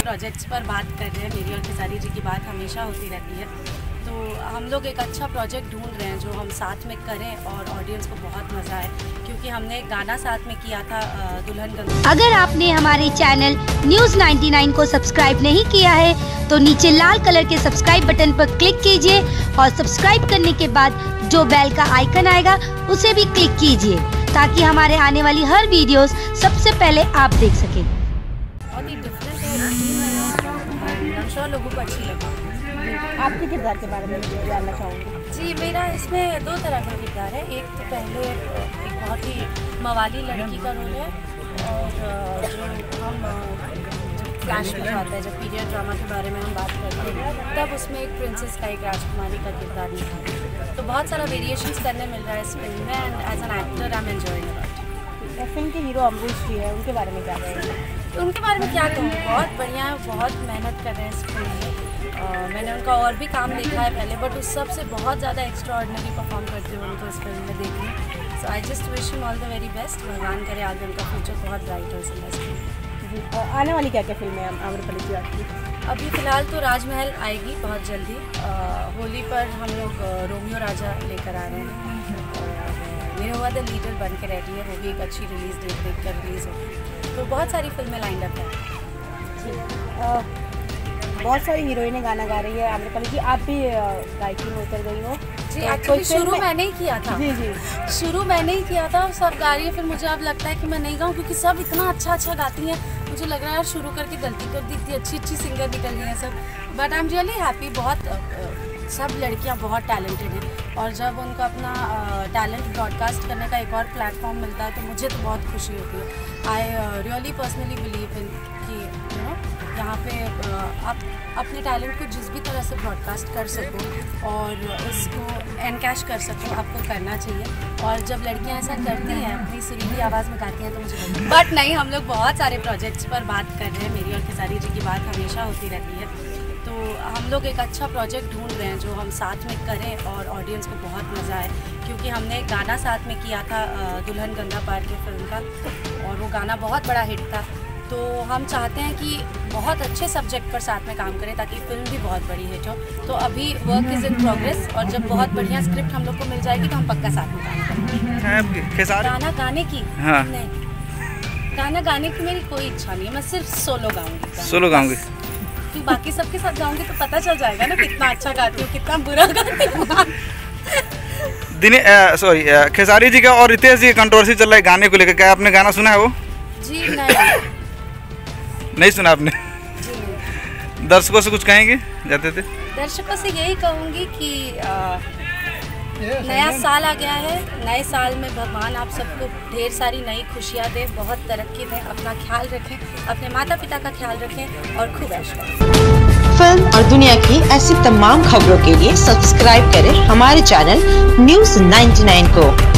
Projects पर बात कर रहे हैं, मेरी और खेसारी जी की बात हमेशा होती रहती है। तो हम लोग एक अच्छा प्रोजेक्ट ढूंढ रहे हैं जो हम साथ में करें और ऑडियंस को बहुत मज़ा आए, क्योंकि हमने एक गाना साथ में किया था दुल्हन गंगा। अगर आपने हमारे चैनल न्यूज़ 99 को सब्सक्राइब नहीं किया है तो नीचे लाल कलर के सब्सक्राइब बटन पर क्लिक कीजिए और सब्सक्राइब करने के बाद जो बेल का आइकन आएगा, उसे भी क्लिक कीजिए। ताकि हमारे आने वाली हर वीडियोस सबसे पहले आप देख सकें। बहुत ही डिफरेंट है। लोगों को अच्छी लगी। आपके किरदार के बारे में जानना चाहूँगी। जी मेरा इसमें दो तरह का किरदार है। एक तो पहले एक बहुत ही मवाली लड़की का रोल है। और जो हम फ्लैश में आता है जब पीरियड ड्रामा के बारे में हम बात करते हैं तब उसमें एक प्रिंसेस का एक राजकुमारी का किरदार निभा तो बहुत सारा वेरिएशन करने मिल रहा है इस फ़िल्म में and as an actor I am enjoying film के हीरो अमरीश जी है उनके बारे में क्या तो उनके बारे में क्या कहूँ? बहुत बढ़िया है बहुत मेहनत कर रहे हैं इस फ़िल्म में। मैंने उनका और भी काम देखा है पहले बट उस सबसे बहुत ज़्यादा एक्स्ट्रा ऑर्डनरी परफॉर्म करते हुए उनको इस फ़िल्म में देख so I just wish him all the very best भगवान करे आगे उनका फ्यूचर बहुत ब्राइट हो इस इंडस्ट्री आने वाली क्या क्या फ़िल्में हैं आम्रपली जी आपकी? अभी फ़िलहाल तो राजमहल आएगी बहुत जल्दी। होली पर हम लोग रोमियो राजा लेकर आ रहे हैं। मेरे हुआ द लीडर बन के रेडी है। वो भी एक अच्छी रिलीज़ देख देख कर रिलीज़ होगी। तो बहुत सारी फ़िल्में लाइन अप हैं। बहुत सारी हीरोइनें गाना गा रही है आम्रपली जी आप भी गायकी में उतर गई हो। जी तो एक्चुअली शुरू मैंने ही किया था। जी जी। शुरू मैंने ही किया था सब गा रही है फिर मुझे अब लगता है कि मैं नहीं गाऊँ क्योंकि सब इतना अच्छा अच्छा गाती हैं। मुझे लग रहा है शुरू करके गलती कर दी थी अच्छी अच्छी सिंगर निकल रही हैं सब। But I am really happy बहुत सब लड़कियाँ बहुत टैलेंटेड हैं। और जब उनको अपना टैलेंट ब्रॉडकास्ट करने का एक और प्लेटफॉर्म मिलता है तो मुझे तो बहुत खुशी होती है। I really personally believe in कि पे आप अपने टैलेंट को जिस भी तरह से ब्रॉडकास्ट कर सको और उसको एनकैश कर सको, आपको करना चाहिए। और जब लड़कियाँ ऐसा करती हैं, अपनी सुरीली आवाज़ में गाती हैं तो मुझे बट नहीं, हम लोग बहुत सारे प्रोजेक्ट्स पर बात कर रहे हैं। मेरी और खेसारी जी की बात हमेशा होती रहती है। तो हम लोग एक अच्छा प्रोजेक्ट ढूंढ रहे हैं, जो हम साथ में करें और ऑडियंस को बहुत मज़ा आए। क्योंकि हमने गाना साथ में किया था दुल्हन गंगा पार के फ़िल्म का, और वो गाना बहुत बड़ा हिट था। तो हम चाहते हैं कि बहुत अच्छे सब्जेक्ट पर साथ में काम करें ताकि फ़िल्म भी बहुत बड़ी हिट हो। तो अभी वर्क इज़ इन प्रोग्रेस और जब बहुत बढ़िया स्क्रिप्ट हम लोग को मिल जाएगी तो हम पक्का साथ में काम करेंगे। गाना गाने की? हाँ। नहीं। गाना गाने की मेरी कोई इच्छा नहीं है मैं सिर्फ़ सोलो गाऊँगी। सोलो गाऊँगी। कि बाकी सबके साथ गाऊँगी तो पता चल जाएगा ना कितना अच्छा गाती हूँ कितना बुरा गाती हूँ। दिने सॉरी खेसारी जी का और रितेश जी का कंट्रोवर्सी चल रहा है गाने को लेकर। क्या आपने गाना सुना है वो? जी नहीं। नहीं सुना आपने? दर्शकों से कुछ कहेंगे? जाते थे। दर्शकों से यही कहूँगी कि नया साल आ गया है। नए साल में भगवान आप सबको ढेर सारी नई खुशियाँ दे बहुत तरक्की दें अपना ख्याल रखें अपने माता पिता का ख्याल रखें और खूब ऐश करें फ़िल्म और दुनिया की ऐसी तमाम खबरों के लिए सब्सक्राइब करें हमारे चैनल न्यूज़ 99 को।